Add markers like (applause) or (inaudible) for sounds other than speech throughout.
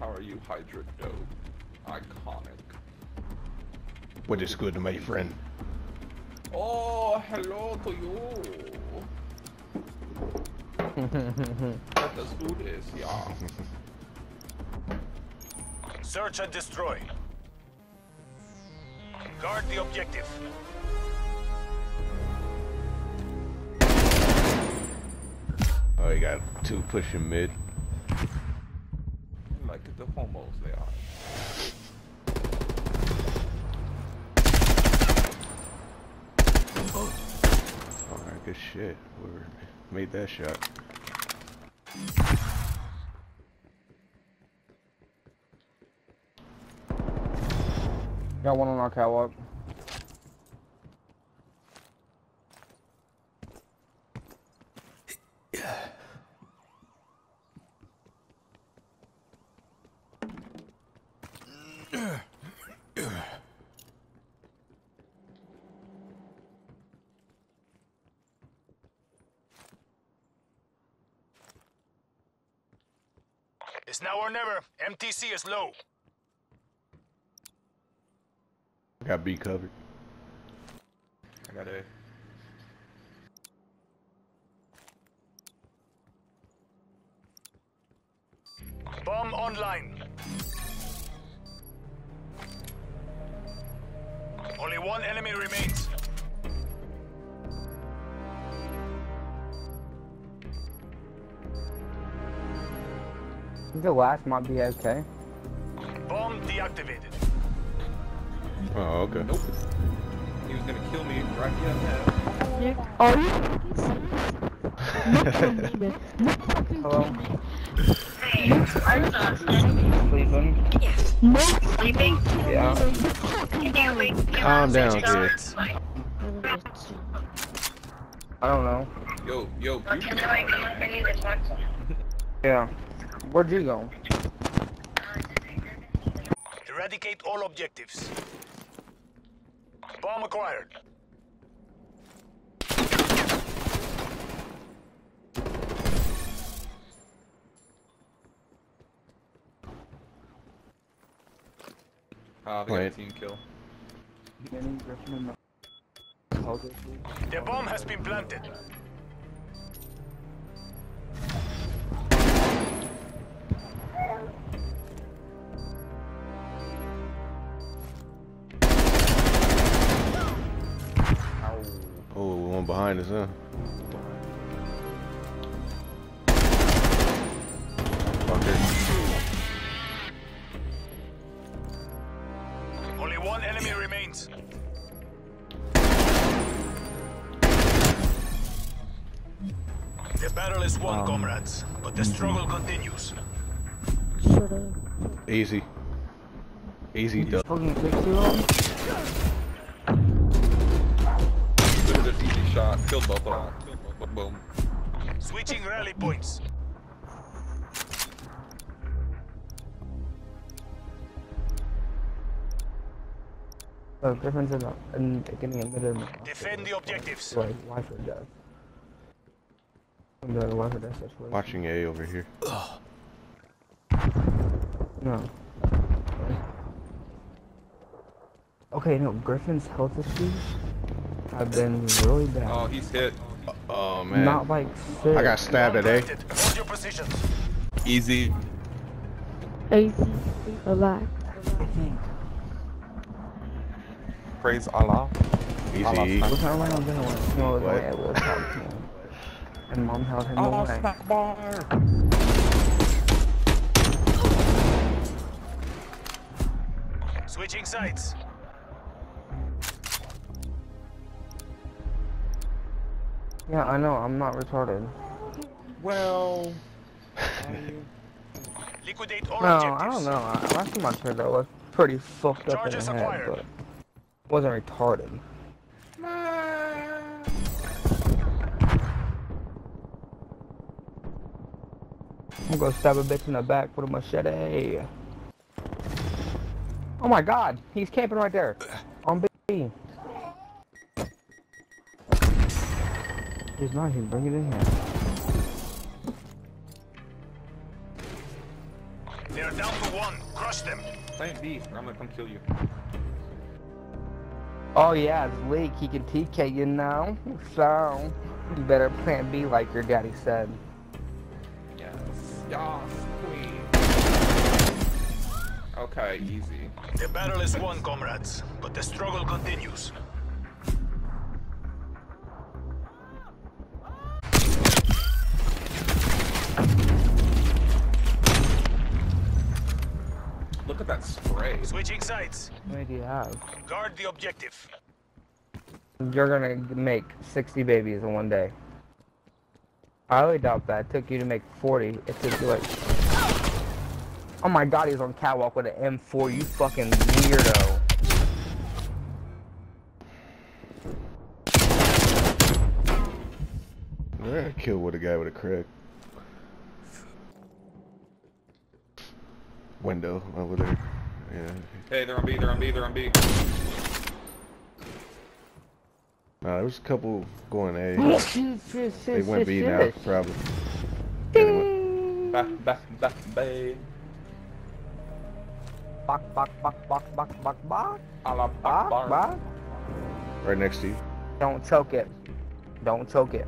How are you, Hydra Dope? Iconic. What is good, my friend? Oh, hello to you. (laughs) Let us do this, yeah. Search and destroy. Guard the objective. Oh, you got two pushing mid. Homos they are. Alright, good shit. We made that shot. Got one on our catwalk. It's now or never. MTC is low. Got B covered. I got a. Bomb online. Only one enemy remains. The last might be okay. Bomb deactivated. Oh, okay. Nope. He was gonna kill me right here in the head. Nick, are you fucking serious? Not for me, man. Not fucking Hello? kill me. Sleeping. No sleeping. Yeah. Calm down, Switching kid. sides. I don't know. Yo, yo, you Yeah. Where'd you go? Eradicate all objectives. Bomb acquired. Ah, they got a Wait. team kill. The bomb has been planted. One behind us, huh? Fucker. Only one enemy remains. The battle is won, comrades, but the struggle continues. Shut up. Easy. Easy dub. Shot. Killed both of them. Boom. Switching rally points. Oh, Griffin's in, the, in getting admitted. Defend the objectives. Like, life or death. I'm doing a life or death situation. Watching A over here. No. Okay, no, Griffin's health issues have been really bad. Oh, he's hit. Oh man. Not like sick. I got stabbed Bomb at A. planted. Hold your positions. Easy. Easy. Relax. Praise Allah. Easy. What's not around then when no What? way I will talk to him. And mom held him Allah away. Akbar. Switching sides. Yeah, I know, I'm not retarded. Well. (laughs) Liquidate all No, objectives. I don't know. I- Last time I checked, I was pretty fucked up in the head, acquired. but wasn't retarded. I'm gonna stab a bitch in the back with a machete. Oh my god, he's camping right there. On B. He's not, he's bringing it in here. They're down to one. Crush them. Plant B, or I'm gonna come kill you. Oh yeah, it's Leak. He can TK you now. So, you better plant B like your daddy said. Yes. Yes, queen. Okay, easy. The battle is won, comrades, but the struggle continues. Look at that spray. Switching sides. How many do you have? Guard the objective. You're gonna make 60 babies in one day. I really doubt that. It took you to make 40. It took you like... Oh my god, he's on catwalk with an M4. You fucking weirdo. I killed with a guy with a crack. Window over there. Yeah. Hey, they're on B, they're on B, they're on B. Nah, there was a couple going A. (laughs) they They went B now, probably. Yeah, they went- Back, back, back, bay. Bok, bok, bok, bok, bok, bok, bok. A la Bok, back bok. right next to you. Don't choke it. Don't choke it.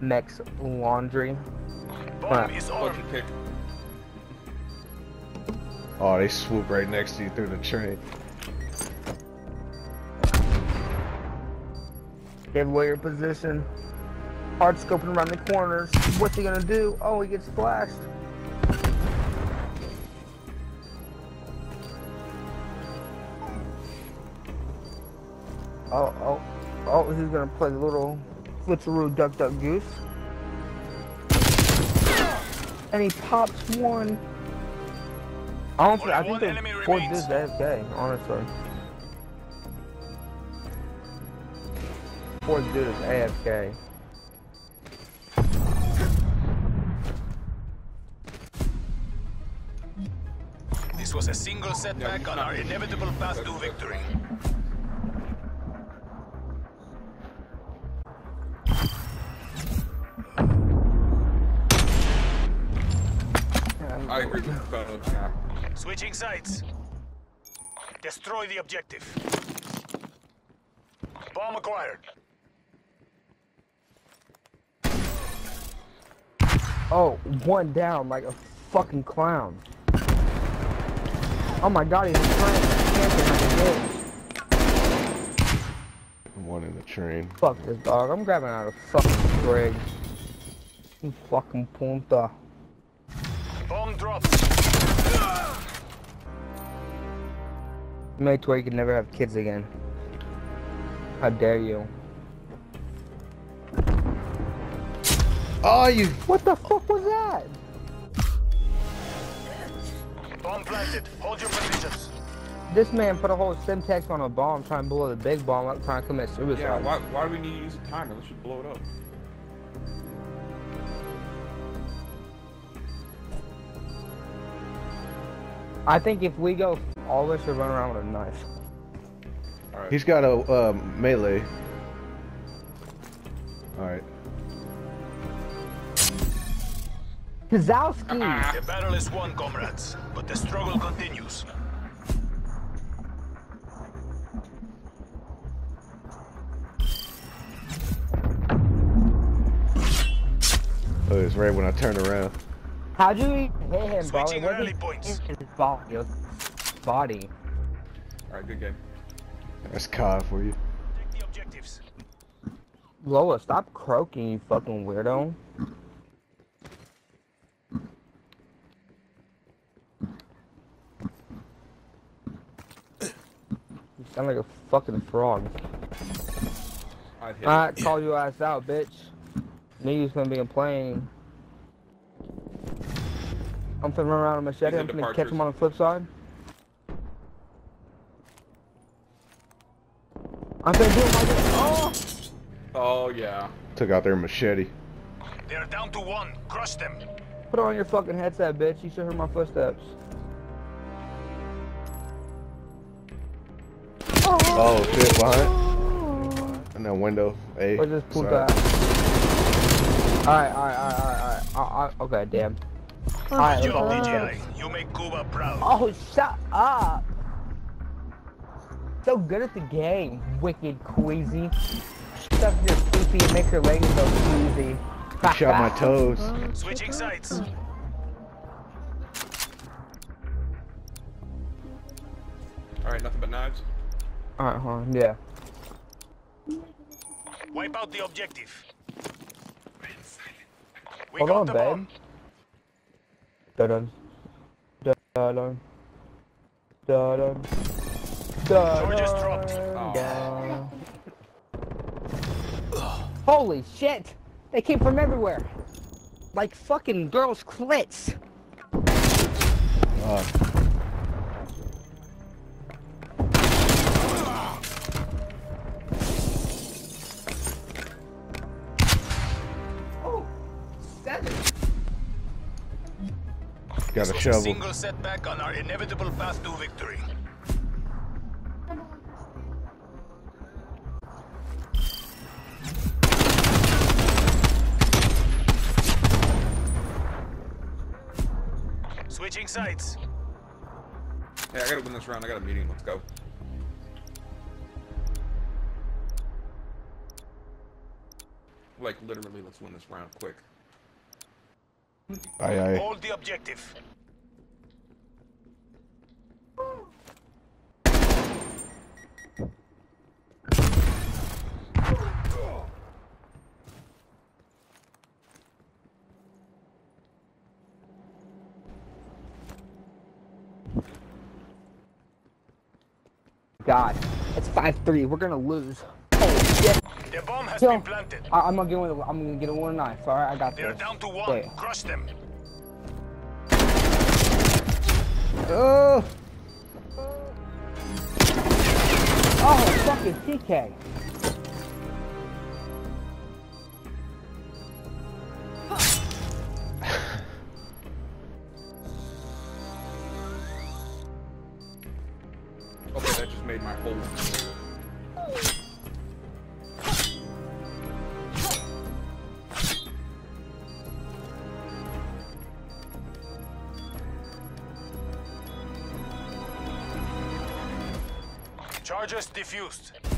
Next laundry. Bomb is Fuck armed. kick. Oh, they swoop right next to you through the train. Give away your position. Hard scoping around the corners. What's he gonna do? Oh, he gets splashed. Oh, oh, oh, he's gonna play the little switcheroo duck duck goose. And he pops one. I don't think, I think they remains. this AFK, honestly. Poor dude is AFK. This was a single setback on our inevitable path to victory. Switching sides. Destroy the objective. Bomb acquired. Oh, one down like a fucking clown. Oh my god, he's trying to camping like a bitch. One in the train. Fuck this dog. I'm grabbing out a fucking Greg. You fucking punta. Bomb dropped. Make to where you can never have kids again. How dare you? Oh, you! What the fuck was that? Bomb planted. Hold your positions. This man put a whole Semtex on a bomb trying to blow the big bomb up trying to commit suicide. Yeah, why, why do we need to use a timer? Let's just blow it up. I think if we go, all of us should run around with a knife. Alright. He's got a um, melee. Alright. Kazowski! The battle is won, comrades, but the struggle continues. Oh, it's right when I turn around. How'd you hit him, bro? It Switching wasn't rally points. in His body. It was body. Alright, good game. That's COD for you. Take the objectives. Lola, stop croaking, you fucking weirdo. You sound like a fucking frog. I'd hit Alright, call your ass out, bitch. Knew you was gonna be playing. I'm finna run around with a machete. I'm finna catch him on the flip side. I'm finna do it like this. Oh! Oh, yeah. Took out their machete. They're down to one. Crush them. Put on your fucking headset, bitch. You should hear my footsteps. Oh shit, behind. In that window. A. Where's this puta side. at? Alright, alright, alright, alright, alright. Okay, damn. Alright, let's go. You make Cuba proud. Oh, shut up! So good at the game, wicked queasy. Stuff your poopy and make your legs go queasy. Shot my toes. Switching sides. Alright, nothing but knives. Alright, hold on, yeah. Wipe out the objective. We Hold got on, the babe. bomb. Dun dun. Dun dun. Dun dun. Charges dropped. Oh. Holy shit! They came from everywhere! Like fucking girls' clits! Uh, Seven! got a A shovel. single setback on our inevitable path to victory. Switching sides. Hey, I gotta win this round. I got a meeting. Let's go. Like, literally, let's win this round quick. Aye, aye. Hold the objective. God, it's 5-3. We're gonna lose. Holy shit! The bomb has Yo. been planted. I I'm gonna get one. I'm gonna get a one knife. All right, I got They're this. down to one. Wait. Crush them. Oh, Oh, fucking TK. Made my whole. Charges defused.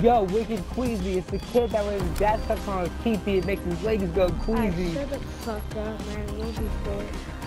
Yo, wicked queasy. It's the kid that when his dad sucks on his teepee, it makes his legs go queasy. shut the fuck up, man. We'll be.